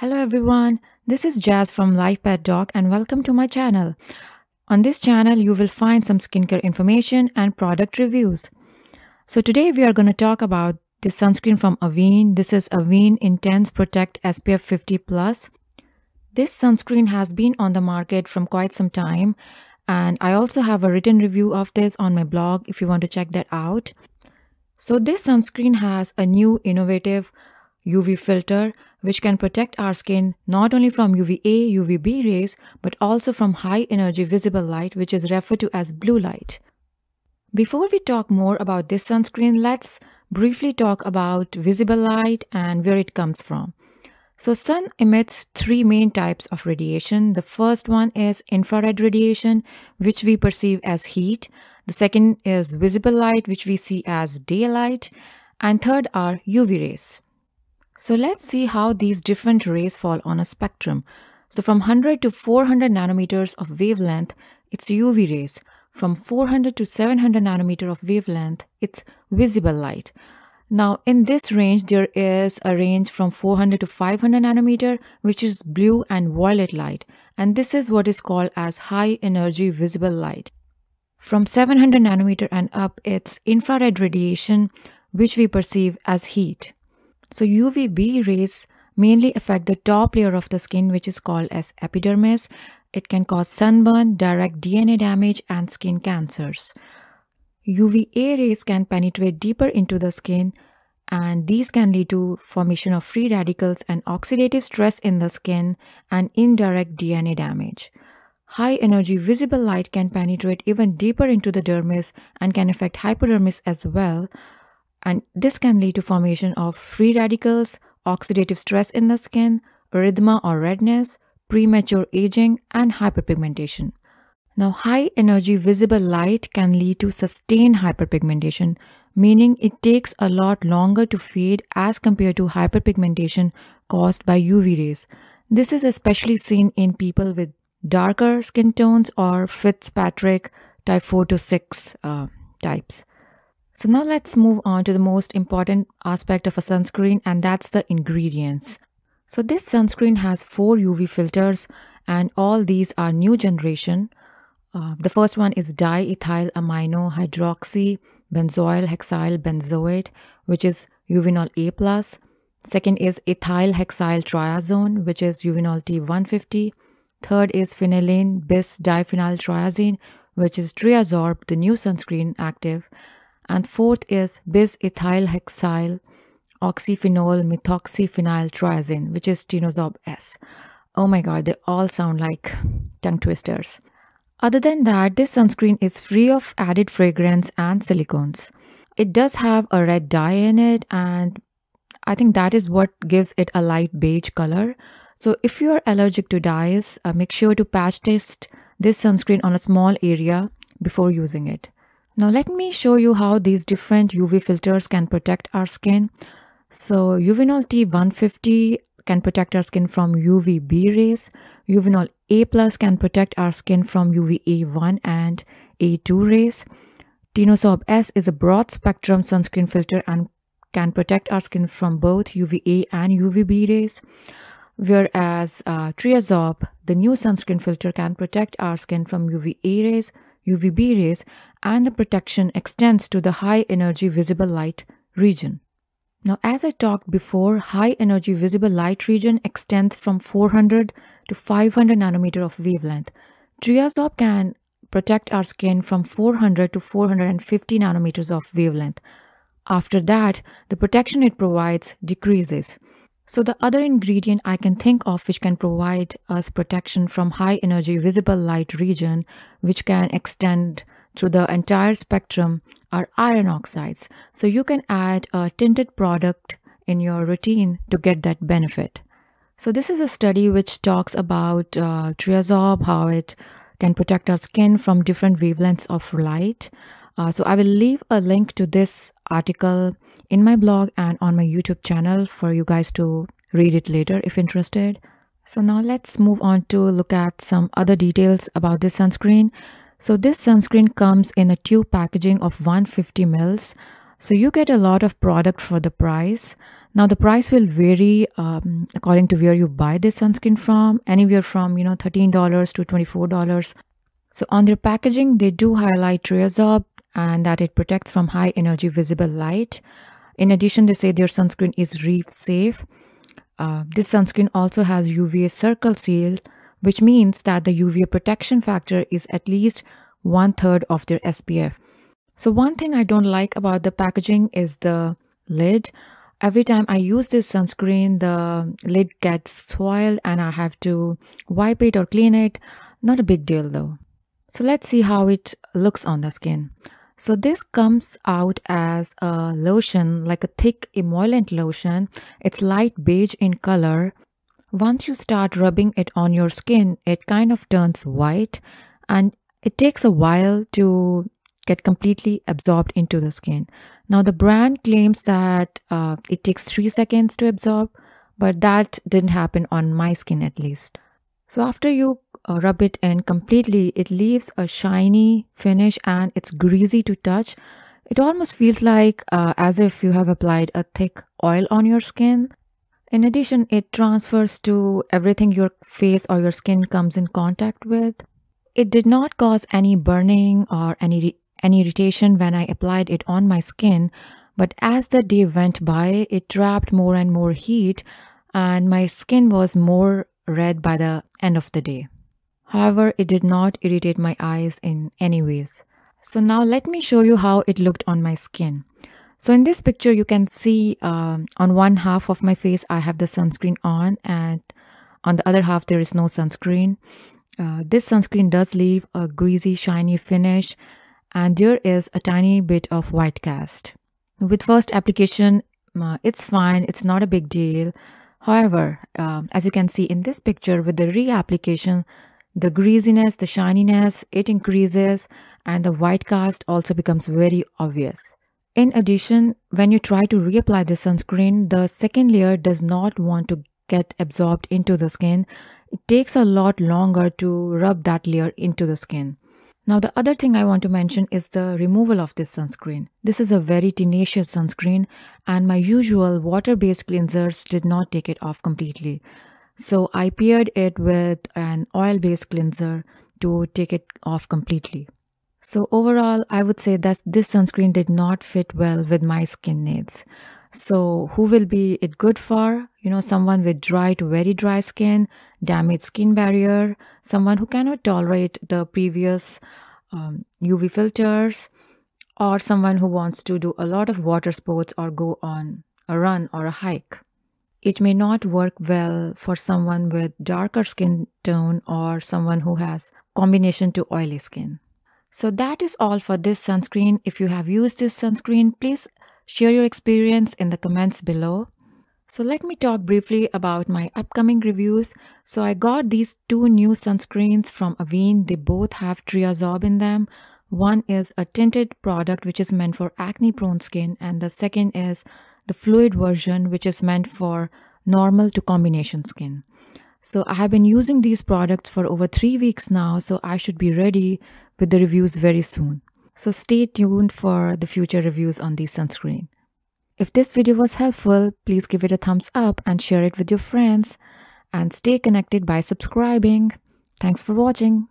Hello everyone, this is Jazz from Life Pathdoc and welcome to my channel. On this channel, you will find some skincare information and product reviews. So today we are going to talk about this sunscreen from Avene. This is Avene Intense Protect SPF 50 Plus. This sunscreen has been on the market from quite some time and I also have a written review of this on my blog if you want to check that out. So this sunscreen has a new innovative UV filter which can protect our skin not only from UVA, UVB rays but also from high energy visible light which is referred to as blue light. Before we talk more about this sunscreen, let's briefly talk about visible light and where it comes from. So sun emits three main types of radiation. The first one is infrared radiation, which we perceive as heat. The second is visible light, which we see as daylight. And third are UV rays. So let's see how these different rays fall on a spectrum. So from 100 to 400 nanometers of wavelength, it's UV rays. From 400 to 700 nanometer of wavelength, it's visible light. Now in this range, there is a range from 400 to 500 nanometer, which is blue and violet light. And this is what is called as high energy visible light. From 700 nanometer and up, it's infrared radiation, which we perceive as heat. So UVB rays mainly affect the top layer of the skin, which is called as epidermis. It can cause sunburn, direct DNA damage, and skin cancers. UVA rays can penetrate deeper into the skin and these can lead to formation of free radicals and oxidative stress in the skin and indirect DNA damage. High energy visible light can penetrate even deeper into the dermis and can affect hypodermis as well. And this can lead to formation of free radicals, oxidative stress in the skin, erythema or redness, premature aging, and hyperpigmentation. Now, high energy visible light can lead to sustained hyperpigmentation, meaning it takes a lot longer to fade as compared to hyperpigmentation caused by UV rays. This is especially seen in people with darker skin tones or Fitzpatrick type 4 to 6 uh, types. So now let's move on to the most important aspect of a sunscreen and that's the ingredients. So this sunscreen has four UV filters and all these are new generation. Uh, the first one is diethyl amino hydroxy benzoyl hexyl benzoate, which is Uvinul A+. plus. Second is ethyl hexyl triazone, which is Uvinul T150. Third is phenylene bis diphenyl triazine, which is Triasorb, the new sunscreen active. And fourth is bis ethyl hexyl oxyphenol methoxyphenyl triazine, which is Tinosorb S. Oh my god, they all sound like tongue twisters. Other than that, this sunscreen is free of added fragrance and silicones. It does have a red dye in it and I think that is what gives it a light beige color. So if you are allergic to dyes, uh, make sure to patch test this sunscreen on a small area before using it. Now let me show you how these different UV filters can protect our skin. So Uvinul T150 can protect our skin from UVB rays. Uvinul A plus can protect our skin from UVA1 and A2 rays. Tinosorb S is a broad spectrum sunscreen filter and can protect our skin from both UVA and UVB rays. Whereas uh, Triasorb, the new sunscreen filter, can protect our skin from UVA rays, UVB rays, and the protection extends to the high energy visible light region. Now, as I talked before, high energy visible light region extends from 400 to 500 nanometer of wavelength. Triasorb can protect our skin from 400 to 450 nanometers of wavelength. After that, the protection it provides decreases. So the other ingredient I can think of which can provide us protection from high energy visible light region, which can extend through the entire spectrum are iron oxides. So you can add a tinted product in your routine to get that benefit. So this is a study which talks about uh, Triasorb, how it can protect our skin from different wavelengths of light. Uh, so I will leave a link to this article in my blog and on my YouTube channel for you guys to read it later if interested. So now let's move on to look at some other details about this sunscreen. So this sunscreen comes in a tube packaging of 150 mils. So you get a lot of product for the price. Now the price will vary um, according to where you buy this sunscreen from, anywhere from you know $13 to $24. So on their packaging, they do highlight Triasorb and that it protects from high energy visible light. In addition, they say their sunscreen is reef safe. Uh, this sunscreen also has UVA circle seal, which means that the UVA protection factor is at least one third of their SPF. So one thing I don't like about the packaging is the lid. Every time I use this sunscreen, the lid gets soiled and I have to wipe it or clean it. Not a big deal though. So let's see how it looks on the skin. So this comes out as a lotion, like a thick emollient lotion. It's light beige in color. Once you start rubbing it on your skin, it kind of turns white and it takes a while to get completely absorbed into the skin. Now, the brand claims that uh, it takes three seconds to absorb, but that didn't happen on my skin at least. So, after you uh, rub it in completely, it leaves a shiny finish and it's greasy to touch. It almost feels like uh, as if you have applied a thick oil on your skin. In addition, it transfers to everything your face or your skin comes in contact with. It did not cause any burning or any any irritation when I applied it on my skin, but as the day went by, it trapped more and more heat, and my skin was more red by the end of the day. However, it did not irritate my eyes in any ways. So now let me show you how it looked on my skin. So in this picture, you can see um, on one half of my face, I have the sunscreen on and on the other half, there is no sunscreen. Uh, this sunscreen does leave a greasy, shiny finish and there is a tiny bit of white cast. With first application, uh, it's fine, it's not a big deal. However, uh, as you can see in this picture with the reapplication, the greasiness, the shininess, it increases and the white cast also becomes very obvious. In addition, when you try to reapply the sunscreen, the second layer does not want to get absorbed into the skin. It takes a lot longer to rub that layer into the skin. Now the other thing I want to mention is the removal of this sunscreen. This is a very tenacious sunscreen and my usual water-based cleansers did not take it off completely. So I paired it with an oil-based cleanser to take it off completely. So overall, I would say that this sunscreen did not fit well with my skin needs. So who will be it good for? You know, someone with dry to very dry skin, damaged skin barrier, someone who cannot tolerate the previous um, UV filters, or someone who wants to do a lot of water sports or go on a run or a hike. It may not work well for someone with darker skin tone or someone who has combination to oily skin. So that is all for this sunscreen. If you have used this sunscreen, please share your experience in the comments below. So let me talk briefly about my upcoming reviews. So I got these two new sunscreens from Avene. They both have Triasorb in them. One is a tinted product which is meant for acne prone skin and the second is the fluid version which is meant for normal to combination skin. So I have been using these products for over 3 weeks now so I should be ready with the reviews very soon. So stay tuned for the future reviews on these sunscreen. If this video was helpful, please give it a thumbs up and share it with your friends. And stay connected by subscribing. Thanks for watching.